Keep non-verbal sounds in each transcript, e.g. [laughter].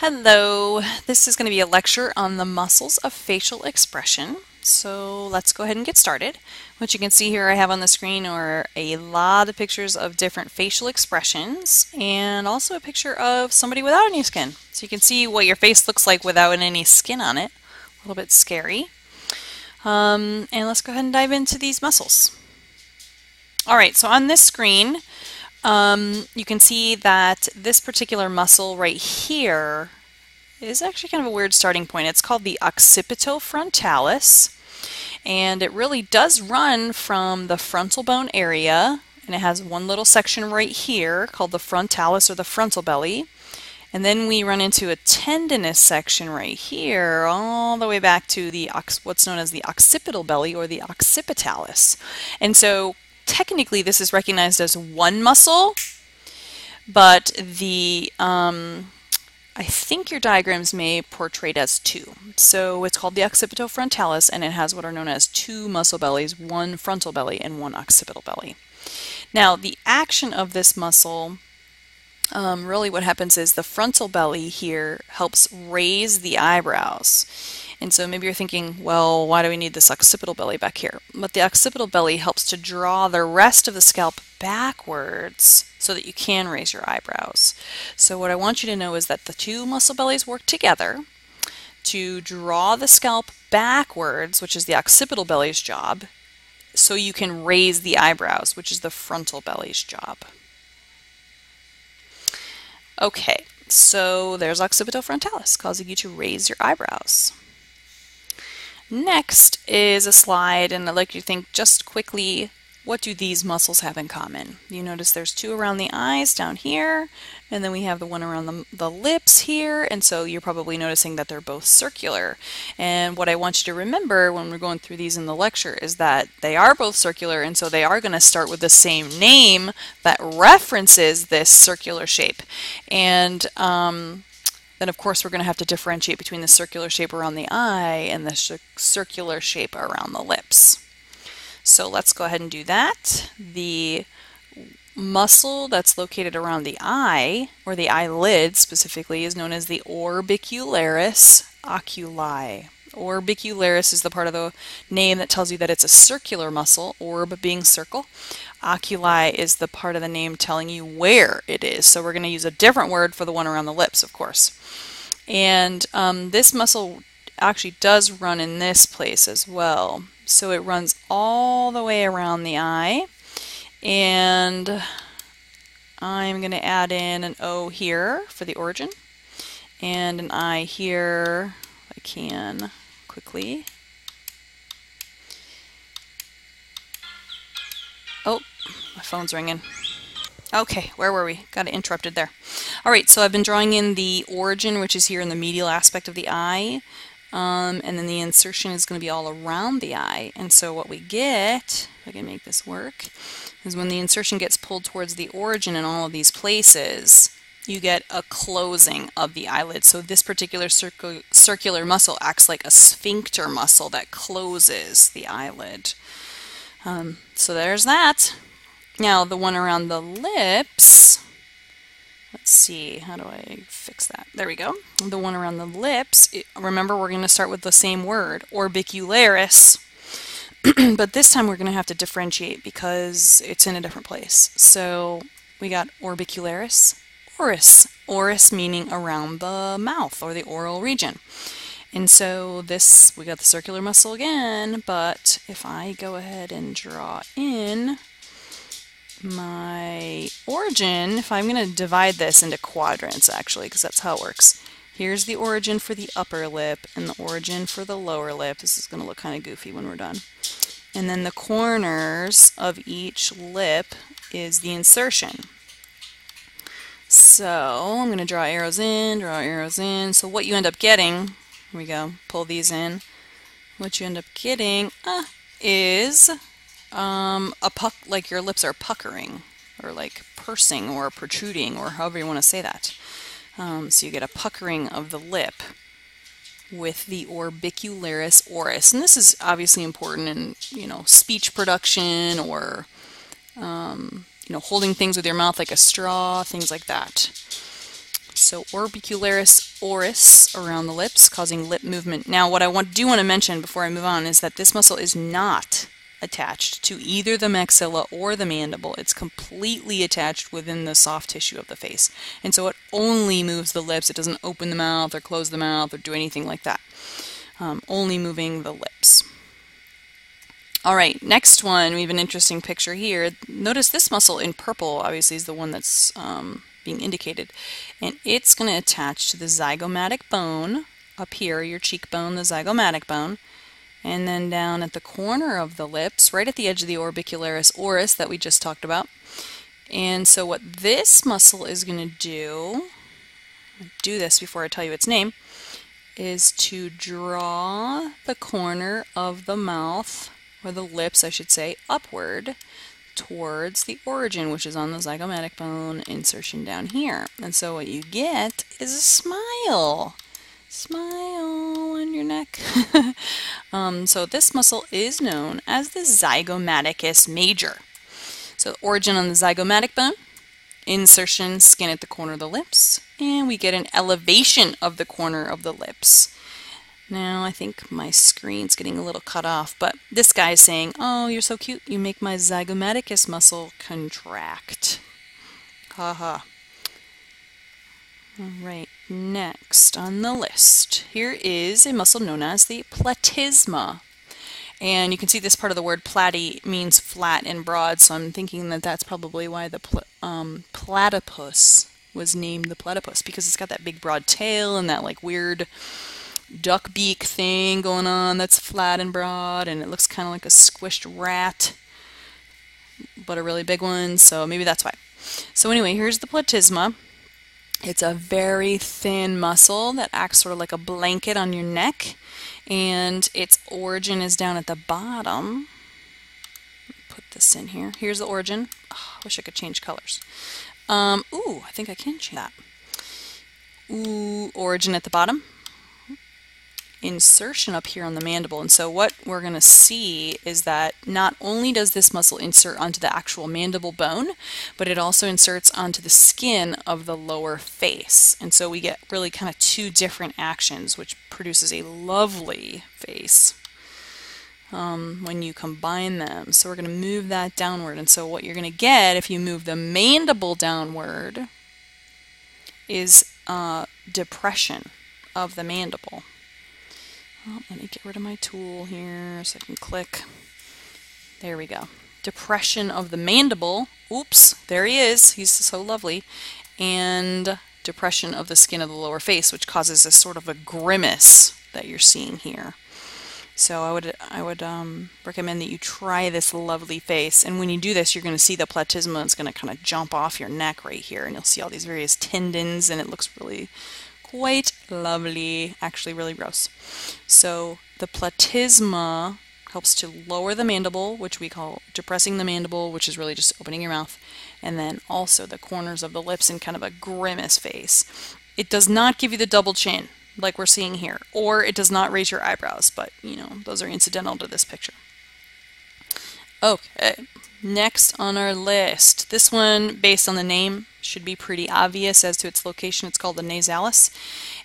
Hello, this is going to be a lecture on the muscles of facial expression. So let's go ahead and get started. What you can see here I have on the screen are a lot of pictures of different facial expressions and also a picture of somebody without any skin. So you can see what your face looks like without any skin on it. A little bit scary. Um, and let's go ahead and dive into these muscles. Alright, so on this screen um, you can see that this particular muscle right here is actually kind of a weird starting point. It's called the occipitofrontalis and it really does run from the frontal bone area and it has one little section right here called the frontalis or the frontal belly and then we run into a tendinous section right here all the way back to the what's known as the occipital belly or the occipitalis and so technically this is recognized as one muscle, but the um, I think your diagrams may portray it as two. So it's called the occipitofrontalis and it has what are known as two muscle bellies, one frontal belly and one occipital belly. Now the action of this muscle, um, really what happens is the frontal belly here helps raise the eyebrows. And so maybe you're thinking, well, why do we need this occipital belly back here? But the occipital belly helps to draw the rest of the scalp backwards so that you can raise your eyebrows. So what I want you to know is that the two muscle bellies work together to draw the scalp backwards, which is the occipital belly's job, so you can raise the eyebrows, which is the frontal belly's job. Okay, so there's occipital frontalis causing you to raise your eyebrows. Next is a slide, and I'd like you to think just quickly, what do these muscles have in common? You notice there's two around the eyes down here, and then we have the one around the, the lips here, and so you're probably noticing that they're both circular. And what I want you to remember when we're going through these in the lecture is that they are both circular, and so they are going to start with the same name that references this circular shape. And um, then of course we're going to have to differentiate between the circular shape around the eye and the circular shape around the lips. So let's go ahead and do that. The muscle that's located around the eye, or the eyelid specifically, is known as the orbicularis oculi. Orbicularis is the part of the name that tells you that it's a circular muscle, orb being circle. Oculi is the part of the name telling you where it is. So we're going to use a different word for the one around the lips, of course. And um, this muscle actually does run in this place as well. So it runs all the way around the eye. And I'm going to add in an O here for the origin and an I here I can quickly. My phone's ringing. Okay, where were we? Got it interrupted there. All right, so I've been drawing in the origin, which is here in the medial aspect of the eye, um, and then the insertion is going to be all around the eye. And so what we get, if I can make this work, is when the insertion gets pulled towards the origin in all of these places, you get a closing of the eyelid. So this particular circu circular muscle acts like a sphincter muscle that closes the eyelid. Um, so there's that. Now the one around the lips, let's see, how do I fix that? There we go. The one around the lips, remember we're going to start with the same word, orbicularis. [clears throat] but this time we're going to have to differentiate because it's in a different place. So we got orbicularis, oris. Oris meaning around the mouth or the oral region. And so this, we got the circular muscle again, but if I go ahead and draw in my origin, if I'm going to divide this into quadrants actually, because that's how it works. Here's the origin for the upper lip and the origin for the lower lip. This is going to look kind of goofy when we're done. And then the corners of each lip is the insertion. So I'm going to draw arrows in, draw arrows in. So what you end up getting here we go. Pull these in. What you end up getting uh, is um, a puck, like your lips are puckering, or like pursing, or protruding, or however you want to say that. Um, so you get a puckering of the lip with the orbicularis oris. And this is obviously important in, you know, speech production or, um, you know, holding things with your mouth like a straw, things like that. So orbicularis oris around the lips, causing lip movement. Now what I want, do want to mention before I move on is that this muscle is not attached to either the maxilla or the mandible. It's completely attached within the soft tissue of the face. And so it only moves the lips. It doesn't open the mouth or close the mouth or do anything like that. Um, only moving the lips. All right, next one, we have an interesting picture here. Notice this muscle in purple, obviously, is the one that's um, being indicated. And it's going to attach to the zygomatic bone up here, your cheekbone, the zygomatic bone and then down at the corner of the lips, right at the edge of the orbicularis oris that we just talked about. And so what this muscle is going to do, do this before I tell you its name, is to draw the corner of the mouth, or the lips I should say, upward towards the origin, which is on the zygomatic bone insertion down here. And so what you get is a smile. Smile on your neck. [laughs] um, so this muscle is known as the zygomaticus major. So origin on the zygomatic bone, insertion skin at the corner of the lips, and we get an elevation of the corner of the lips. Now I think my screen's getting a little cut off, but this guy is saying, oh, you're so cute, you make my zygomaticus muscle contract. Ha ha. All right, next on the list, here is a muscle known as the platysma. And you can see this part of the word platy means flat and broad, so I'm thinking that that's probably why the pl um, platypus was named the platypus, because it's got that big broad tail and that like weird duck beak thing going on that's flat and broad, and it looks kind of like a squished rat, but a really big one, so maybe that's why. So anyway, here's the platysma. It's a very thin muscle that acts sort of like a blanket on your neck, and its origin is down at the bottom. Put this in here. Here's the origin. Oh, I wish I could change colors. Um, ooh, I think I can change that. Ooh, origin at the bottom insertion up here on the mandible. And so what we're going to see is that not only does this muscle insert onto the actual mandible bone, but it also inserts onto the skin of the lower face. And so we get really kind of two different actions, which produces a lovely face. Um, when you combine them. So we're going to move that downward. And so what you're going to get if you move the mandible downward is uh, depression of the mandible. Let me get rid of my tool here so I can click. There we go. Depression of the mandible. Oops, there he is. He's so lovely. And depression of the skin of the lower face, which causes a sort of a grimace that you're seeing here. So I would I would um, recommend that you try this lovely face. And when you do this, you're going to see the platysma It's going to kind of jump off your neck right here, and you'll see all these various tendons, and it looks really quite lovely, actually really gross. So the platysma helps to lower the mandible, which we call depressing the mandible, which is really just opening your mouth, and then also the corners of the lips in kind of a grimace face. It does not give you the double chin like we're seeing here, or it does not raise your eyebrows, but you know, those are incidental to this picture. Okay, next on our list, this one based on the name should be pretty obvious as to its location. It's called the nasalis.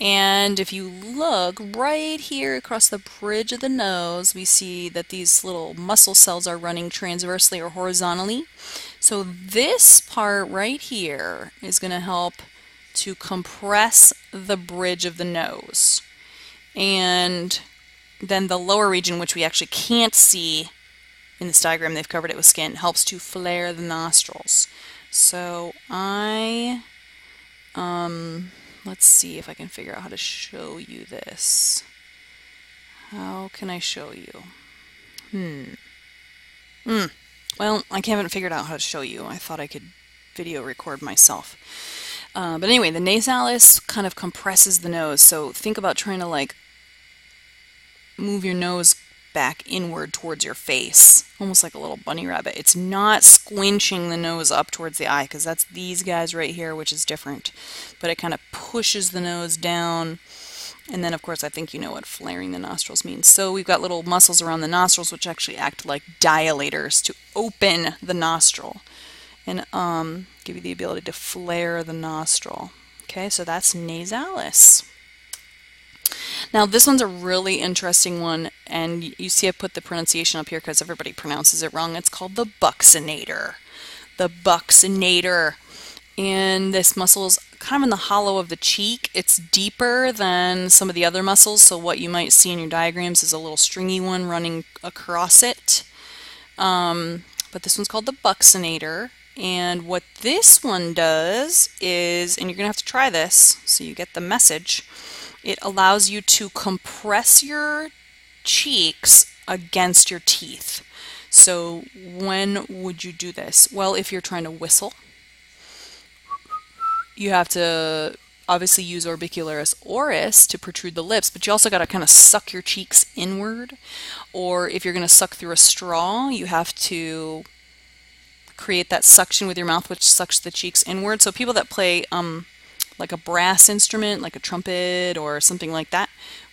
And if you look right here across the bridge of the nose, we see that these little muscle cells are running transversely or horizontally. So this part right here is going to help to compress the bridge of the nose. And then the lower region, which we actually can't see in this diagram, they've covered it with skin, helps to flare the nostrils. So I, um, let's see if I can figure out how to show you this. How can I show you? Hmm. Hmm. Well, I haven't figured out how to show you. I thought I could video record myself. Uh, but anyway, the nasalis kind of compresses the nose. So think about trying to like move your nose back inward towards your face, almost like a little bunny rabbit. It's not squinching the nose up towards the eye because that's these guys right here, which is different. But it kind of pushes the nose down. And then, of course, I think you know what flaring the nostrils means. So we've got little muscles around the nostrils which actually act like dilators to open the nostril and um, give you the ability to flare the nostril. Okay, so that's nasalis. Now this one's a really interesting one and you see I put the pronunciation up here because everybody pronounces it wrong. It's called the buccinator. The buccinator. And this muscle is kind of in the hollow of the cheek. It's deeper than some of the other muscles, so what you might see in your diagrams is a little stringy one running across it. Um, but this one's called the buccinator. And what this one does is, and you're going to have to try this so you get the message, it allows you to compress your cheeks against your teeth. So when would you do this? Well, if you're trying to whistle, you have to obviously use orbicularis oris to protrude the lips, but you also got to kind of suck your cheeks inward. Or if you're going to suck through a straw, you have to create that suction with your mouth, which sucks the cheeks inward. So people that play um, like a brass instrument, like a trumpet or something like that,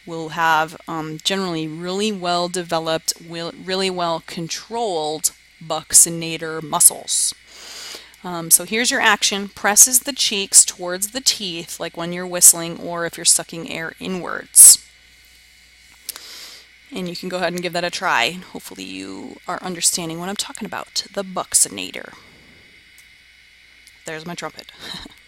will have um, generally really well developed, really well controlled buccinator muscles. Um, so here's your action. Presses the cheeks towards the teeth like when you're whistling or if you're sucking air inwards. And you can go ahead and give that a try. Hopefully you are understanding what I'm talking about. The buccinator. There's my trumpet. [laughs]